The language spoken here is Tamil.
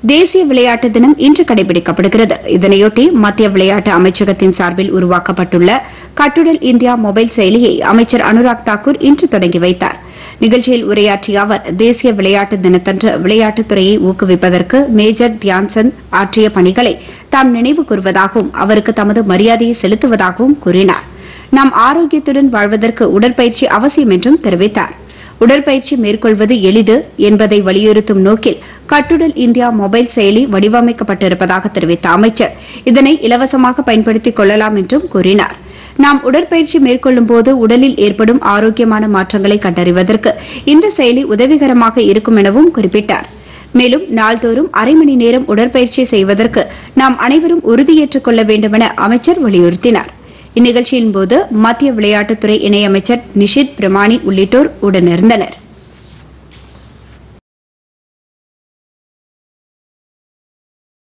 தேசிய விளையாட்டு தினம் இன்று கடைபிடிக்கப்படுகிறது. இதனையொட்டி மத்திய விளையாட்டு அமைச்சகத்தின் சார்பில் உருவாக்கப்பட்டுள்ள கட்டுடல் இந்தியா மொபைல் செயலியை அமைச்சர் அனுராக் தாக்கூர் இன்று தொடங்கி வைத்தார். நிகழ்ச்சியில் உரையாற்றிய அவர் தேசிய விளையாட்டு தினத்தன்று விளையாட்டுத்துறையை ஊக்குவிப்பதற்கு மேஜர் தியான்சந்த் ஆற்றிய பணிகளை தாம் நினைவு கூறுவதாகவும் அவருக்கு தமது மரியாதையை செலுத்துவதாகவும் கூறினார். நாம் ஆரோக்கியத்துடன் வாழ்வதற்கு உடற்பயிற்சி அவசியம் என்றும் தெரிவித்தார். உடற்பயிற்சி மேற்கொள்வது எளிது என்பதை வலியுறுத்தும் நோக்கில் கட்டுடல் இந்தியா மொபைல் செயலி வடிவமைக்கப்பட்டிருப்பதாக தெரிவித்த அமைச்சர். இதனை இலவசமாக பயன்படுத்திக் கொள்ளலாம் என்றும் கூறினார். நாம் உடற்பயிற்சி மேற்கொள்ளும் போது உடலில் ஏற்படும் ஆரோக்கியமான மாற்றங்களை கண்டறிவதற்கு இந்த செயலி உதவிகரமாக இருக்கும் எனவும் குறிப்பிட்டார். மேலும் நாள்தோறும் அரை மணி நேரம் உடற்பயிற்சி செய்வதற்கு நாம் அனைவரும் உறுதியேற்றுக் கொள்ள வேண்டுமென அமைச்சர் வலியுறுத்தினார். இந்நிகழ்ச்சியின் போது மத்திய விளையாட்டுத்துறை இணையமைச்சர் நிஷித் பிரமாணி உள்ளிட்டோர் உடனிருந்தனர்.